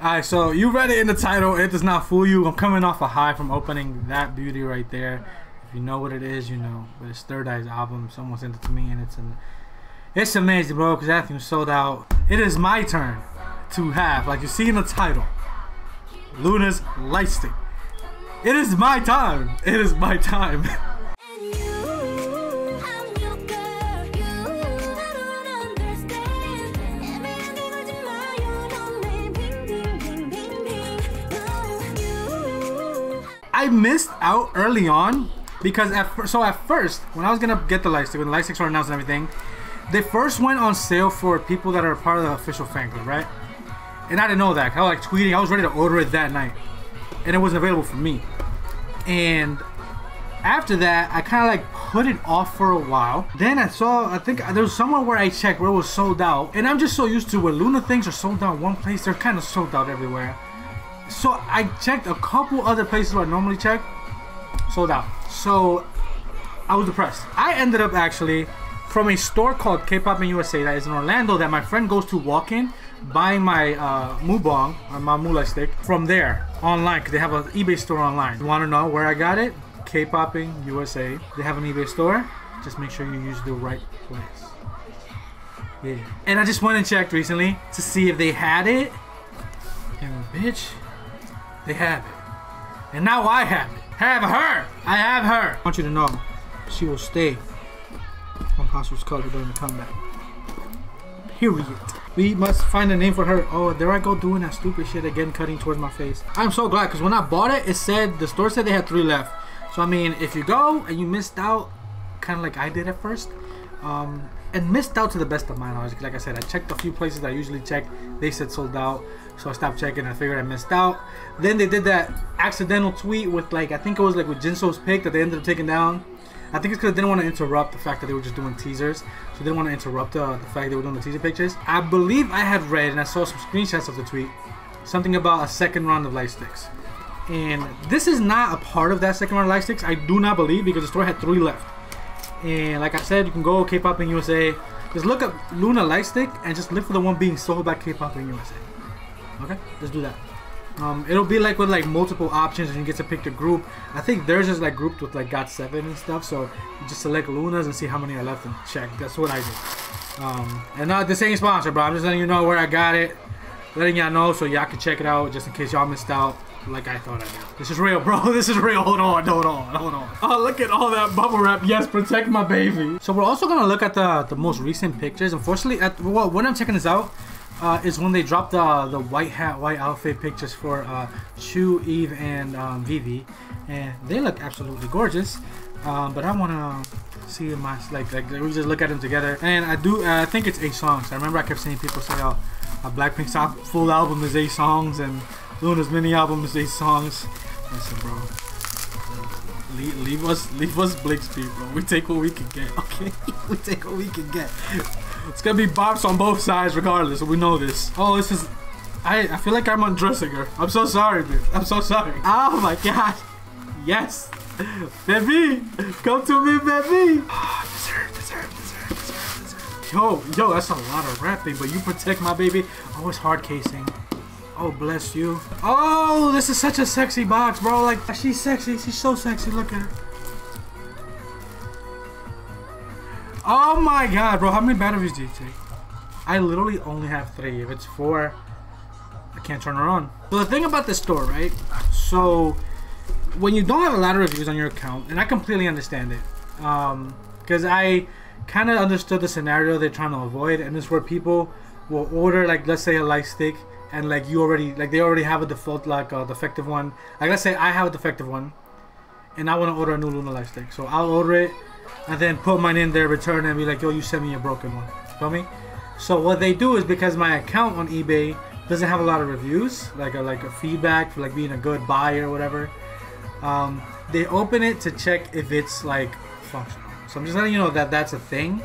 Alright, so you read it in the title. It does not fool you. I'm coming off a high from opening that beauty right there. If you know what it is, you know. But it's Third Eye's album. Someone sent it to me, and it's an it's amazing, bro. Because that thing sold out. It is my turn to have, like you see in the title, Loona's Lightstick. It is my time. It is my time. I missed out early on because at so at first when I was gonna get the lightstick when the lightsticks were announced and everything, they first went on sale for people that are part of the official fan club, right? And I didn't know that. I was like tweeting. I was ready to order it that night, and it wasn't available for me. And after that, I kind of like put it off for a while. Then I saw, I think there was somewhere where I checked where it was sold out, and I'm just so used to where Loona things are sold out one place. They're kind of sold out everywhere. So I checked a couple other places where I normally check, sold out. So I was depressed. I ended up actually from a store called K-pop in USA that is in Orlando that my friend goes to walk in, buying my uh, Moobong or my Mula stick from there online because they have an eBay store online. You want to know where I got it? K-popping USA. They have an eBay store. Just make sure you use the right place. Yeah. And I just went and checked recently to see if they had it. And bitch, they have it. And now I have it. Have her. I have her. I want you to know she will stay on Haseul's color during the comeback. Period. We must find a name for her. Oh, there I go doing that stupid shit again, cutting towards my face. I'm so glad because when I bought it, it said the store said they had three left. So I mean, if you go and you missed out, kind of like I did at first, um, and missed out to the best of my knowledge. Like I said, I checked a few places I usually check. They said sold out, so I stopped checking. I figured I missed out. Then they did that accidental tweet with like I think it was like with JinSoul's pick that they ended up taking down. I think it's because they didn't want to interrupt the fact that they were just doing teasers. So they didn't want to interrupt uh, the fact they were doing the teaser pictures. I believe I had read and I saw some screenshots of the tweet, something about a second round of light sticks. And this is not a part of that second round of light sticks. I do not believe because the store had three left. And like I said, you can go K-pop in USA. Just look up Loona Lightstick and just look for the one being sold by K-pop in USA. Okay, let's do that. Um, it'll be like with like multiple options and you get to pick the group. I think theirs is like grouped with like GOT7 and stuff. So you just select Loonas and see how many are left and check. That's what I do. Um, and not the same sponsor, bro. I'm just letting you know where I got it, letting y'all know so y'all can check it out just in case y'all missed out. Like I thought I did. This is real, bro. This is real. Hold on, hold on, hold on. Oh, look at all that bubble wrap. Yes, protect my baby. So we're also gonna look at the the most recent pictures. Unfortunately, at well, when I'm checking this out, uh, is when they dropped the the white hat, white outfit pictures for uh, Chuu, Yves, and um, Vivi, and they look absolutely gorgeous. Um, but I wanna see my like like we just look at them together, and I do I think it's eight songs. I remember I kept seeing people say, "Oh, Blackpink's full album is eight songs, and Loona's mini album is eight songs." Listen, bro. Leave, leave us, leave us Blixby, bro. We take what we can get, okay? we take what we can get. It's gonna be bops on both sides, regardless. We know this. Oh, this is. I I feel like I'm undressing her. I'm so sorry, dude. I'm so sorry. Oh my god. Yes, baby, come to me, baby. Ah, dessert. Yo, yo, that's a lot of rapping, but you protect my baby. Oh, it's hard casing. Oh, bless you. Oh, this is such a sexy box, bro. Like, she's sexy. She's so sexy. Look at her. Oh my god, bro. How many batteries do you take? I literally only have three. If it's four, I can't turn her on. So the thing about this store, right? So when you don't have a lot of reviews on your account, and I completely understand it, um, because I kind of understood the scenario they're trying to avoid, and it's where people will order, like, let's say a light stick, and like you already, like they already have a default, like a defective one. Like let's say I have a defective one, and I want to order a new Loona light stick, so I'll order it, and then put mine in there, return, and be like, yo, you sent me a broken one. Feel me? So what they do is because my account on eBay doesn't have a lot of reviews, like a like a feedback for like being a good buyer or whatever. Um, they open it to check if it's like functional. So I'm just letting you know that that's a thing.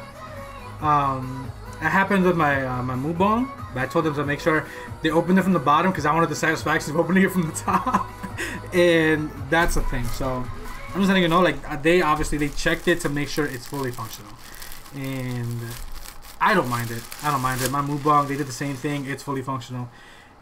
Um, it happened with my uh, my Moobong, but I told them to make sure they opened it from the bottom because I wanted the satisfaction of opening it from the top, and that's a thing. So I'm just letting you know, like uh, they obviously they checked it to make sure it's fully functional, and I don't mind it. I don't mind it. My Moobong, they did the same thing. It's fully functional,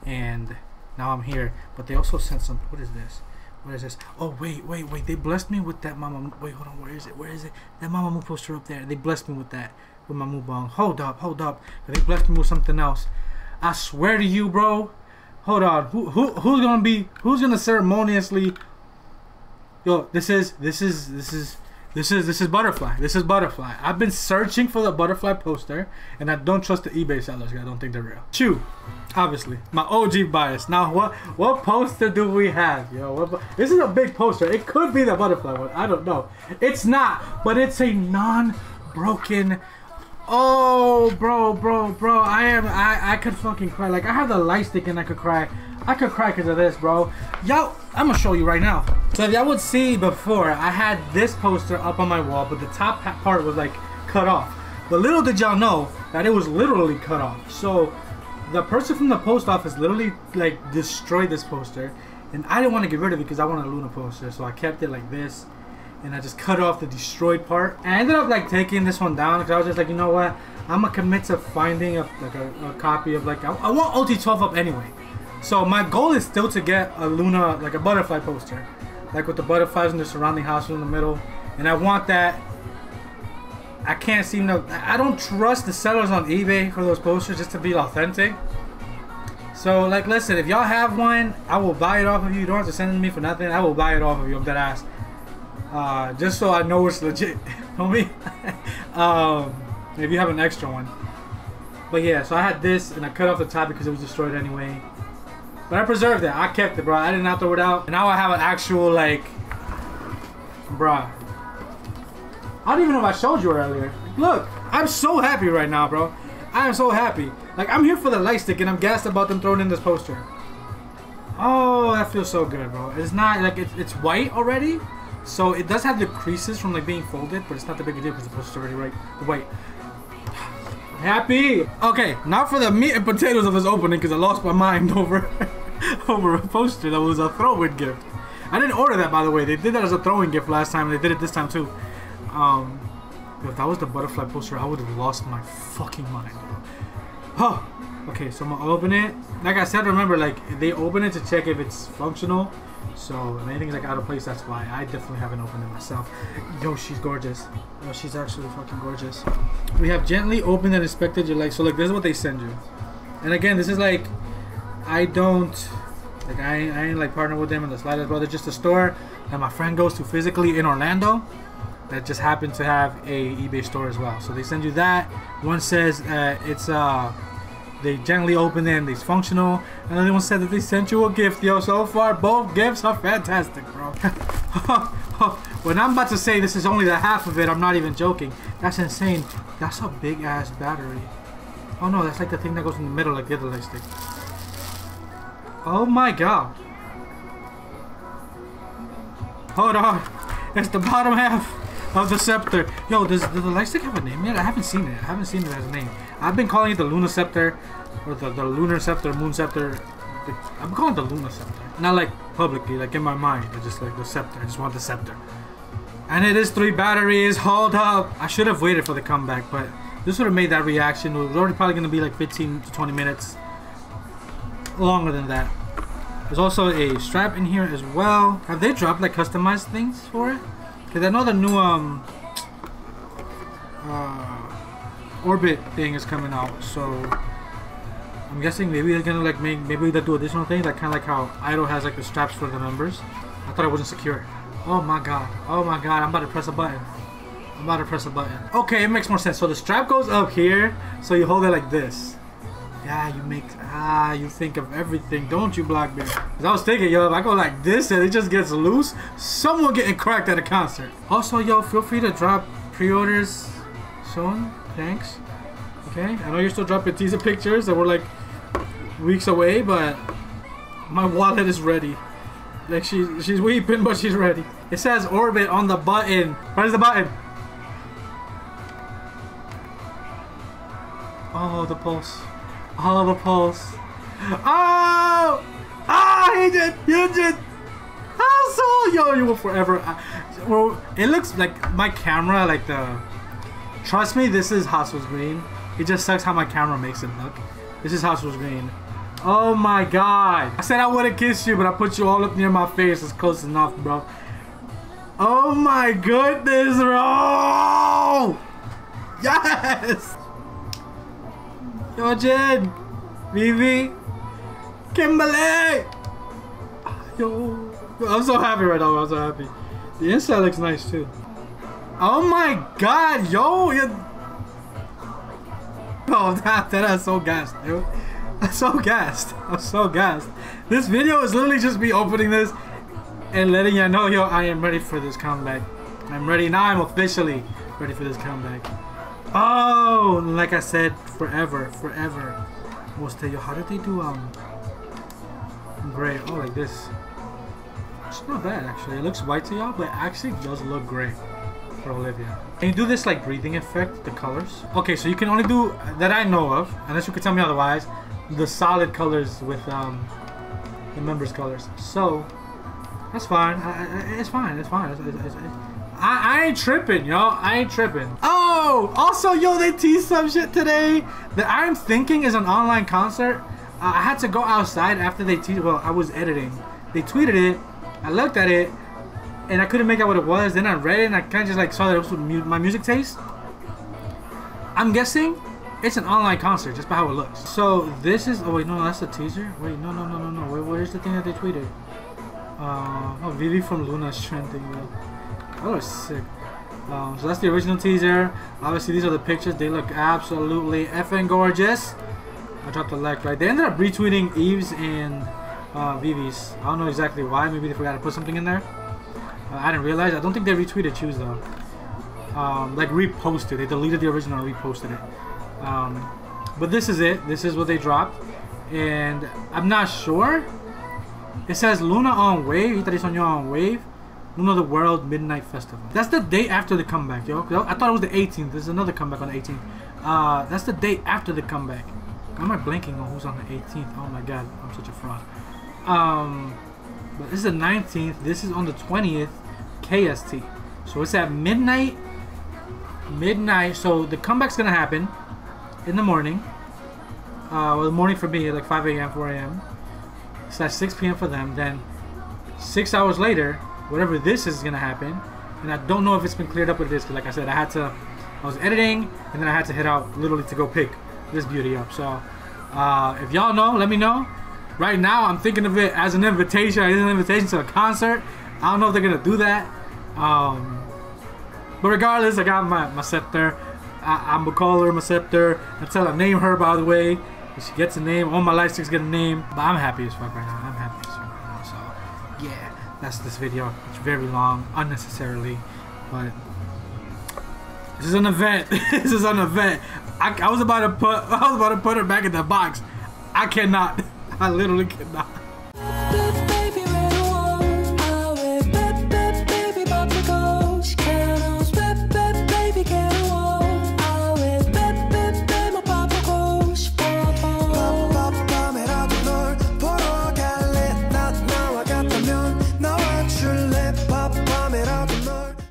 and Now I'm here. But they also sent some. What is this? What is this? Oh wait, wait, wait! They blessed me with that Mama. Wait, hold on. Where is it? Where is it? That Mamamoo poster up there. They blessed me with that with my Moobong. Hold up, hold up. They blessed me with something else. I swear to you, bro. Hold on. Who who who's gonna be? Who's gonna ceremoniously? Yo, this is this is this is this is this is butterfly. This is butterfly. I've been searching for the butterfly poster, and I don't trust the eBay sellers. I don't think they're real. Chuu, obviously, my OG bias. Now, what what poster do we have? Yo, what, this is a big poster. It could be the butterfly one. I don't know. It's not, but it's a non-broken. Oh, bro, bro, bro. I am. I I could fucking cry. Like I have the light stick, and I could cry. I could cry because of this, bro. Yo, I'm gonna show you right now. So if y'all would see before, I had this poster up on my wall, but the top part was like cut off. But little did y'all know that it was literally cut off. So the person from the post office literally like destroyed this poster, and I didn't want to get rid of it because I wanted a Loona poster, so I kept it like this. And I just cut off the destroyed part. And I ended up like taking this one down because I was just like, you know what? I'm gonna commit to finding a like a, a copy of like I, I want OT12 up anyway. So my goal is still to get a Loona, like a butterfly poster, like with the butterflies and the surrounding house in the middle, and I want that. I can't seem to. I don't trust the sellers on eBay for those posters just to be authentic. So like, listen, if y'all have one, I will buy it off of you. You don't have to send it to me for nothing. I will buy it off of you. I'm dead ass. Uh, just so I know it's legit, homie. um, if you have an extra one. But yeah, so I had this and I cut off the top because it was destroyed anyway. But I preserved it. I kept it, bro. I did not throw it out. And now I have an actual, like, bruh. I don't even know if I showed you earlier. Look, I'm so happy right now, bro. I am so happy. Like, I'm here for the light stick and I'm gassed about them throwing in this poster. Oh, that feels so good, bro. It's not, like, it's, it's white already. So it does have the creases from, like, being folded, but it's not the big deal because the poster's already right, white. Happy. Okay, now for the meat and potatoes of this opening because I lost my mind over over a poster that was a throw-in gift. I didn't order that by the way. They did that as a throwing gift last time and they did it this time too. Um, if that was the butterfly poster, I would have lost my fucking mind. Oh, Okay, so I'm gonna open it. Like I said, remember, like they open it to check if it's functional. So if anything's like out of place, that's why. I definitely haven't opened it myself. Yo, she's gorgeous. Yo, she's actually fucking gorgeous. We have gently opened and inspected your legs. So like this is what they send you. And again, this is like I don't like I, ain't- I ain't like partner with them in the slightest, bro. They're just a store that my friend goes to physically in Orlando. That just happened to have a eBay store as well. So they send you that. One says uh, it's uh they gently open it and it's functional. And the other one said that they sent you a gift, yo. So far, both gifts are fantastic, bro. when I'm about to say this is only the half of it, I'm not even joking. That's insane. That's a big ass battery. Oh no, that's like the thing that goes in the middle, like the other stick. Oh my god. Hold on. It's the bottom half of the scepter. Yo, does, does the light stick have a name yet? I haven't seen it. I haven't seen it as a name. I've been calling it the Loona Scepter, or the, the Lunar Scepter, Moon Scepter. I'm calling it the Loona Scepter. Not like publicly, like in my mind. I just like the scepter. I just want the scepter. And it is three batteries. Hold up. I should have waited for the comeback, but this would have made that reaction. It was already probably going to be like 15 to 20 minutes. Longer than that. There's also a strap in here as well. Have they dropped like customized things for it? Because I know the new um uh, orbit thing is coming out, so I'm guessing maybe they're gonna like make maybe they do additional things, like kind of like how Idol has like the straps for the members. I thought it wasn't secure. Oh my god! Oh my god! I'm about to press a button. I'm about to press a button. Okay, it makes more sense. So the strap goes up here, so you hold it like this. Yeah, you make ah, you think of everything, don't you, Blockberry? 'Cause I was thinking, yo, if I go like this and it just gets loose, someone getting cracked at a concert. Also, yo, feel free to drop pre-orders soon. Thanks. Okay, I know you're still dropping teaser pictures that were like weeks away, but my wallet is ready. Like she, she's weeping, but she's ready. It says orbit on the button. Where's the button? Oh, the pulse. Oh, the pulse. Oh! Ah, he did! You did! Ah, so yo, you will forever. Uh, well, it looks like my camera, like the. Trust me, this is Haseul's Green. It just sucks how my camera makes it look. This is Haseul's Green. Oh my god. I said I wouldn't kiss you, but I put you all up near my face. It's close enough, bro. Oh my goodness, bro! Yes! Yo, Jen! Vivi! Kimberly! Yo! I'm so happy right now. I'm so happy. The inside looks nice too. Oh my god, yo! You... Oh, that, that is so gassed, dude. I'm so gassed. I'm so gassed. This video is literally just me opening this and letting you know, yo, I am ready for this comeback. I'm ready. Now I'm officially ready for this comeback. Oh, like I said, forever, forever. What's the, how did they do, um, gray? Oh, like this. It's not bad, actually. It looks white to y'all, but it actually does look gray for Olivia. Can you do this, like, breathing effect, the colors? Okay, so you can only do, that I know of, unless you could tell me otherwise, the solid colors with, um, the members' colors. So, that's fine. I, I, it's fine. It's fine. It's, it's, it's, I, I ain't tripping, yo. I ain't tripping. Oh, also, yo, they teased some shit today that I'm thinking is an online concert. Uh, I had to go outside after they teased. Well, I was editing. They tweeted it. I looked at it, and I couldn't make out what it was. Then I read it, and I kind of just like saw that it was mu- my music taste. I'm guessing it's an online concert just by how it looks. So this is. Oh wait, no, that's a teaser. Wait, no, no, no, no, no. Wait, where's the thing that they tweeted? Uh, oh, Vivi from Loona's trending. That looks sick. Um, so that's the original teaser. Obviously, these are the pictures. They look absolutely effing gorgeous. I dropped a like right. They ended up retweeting Yves' and uh, Vivi's. I don't know exactly why. Maybe they forgot to put something in there. Uh, I didn't realize. I don't think they retweeted Chuu's though. Um, like reposted. They deleted the original and reposted it. Um, but this is it. This is what they dropped. And I'm not sure. It says Loona on Wave. Itari on Wave. Loona the World Midnight Festival. That's the day after the comeback, yo. I thought it was the 18th. There's another comeback on the 18th. Uh, that's the day after the comeback. Why am I blanking on who's on the 18th? Oh my god, I'm such a fraud. Um, but this is the 19th. This is on the 20th. KST. So it's at midnight. Midnight. So the comeback's gonna happen in the morning. Uh, well, the morning for me, like 5 a.m., 4 a.m. That's 6 p.m. for them. Then six hours later, whatever this is gonna happen, and I don't know if it's been cleared up with this. Cause like I said, I had to, I was editing, and then I had to head out literally to go pick this beauty up. So uh, if y'all know, let me know. Right now, I'm thinking of it as an invitation. As an invitation to a concert. I don't know if they're gonna do that. Um, but regardless, I got my, my scepter. I, I'm gonna call her my scepter until I name her. By the way, if she gets a name, all my light sticks get a name. But I'm happy as fuck right now. I'm that's this video. It's very long, unnecessarily, but this is an event. this is an event. I, I was about to put I was about to put her back in the box. I cannot. I literally cannot.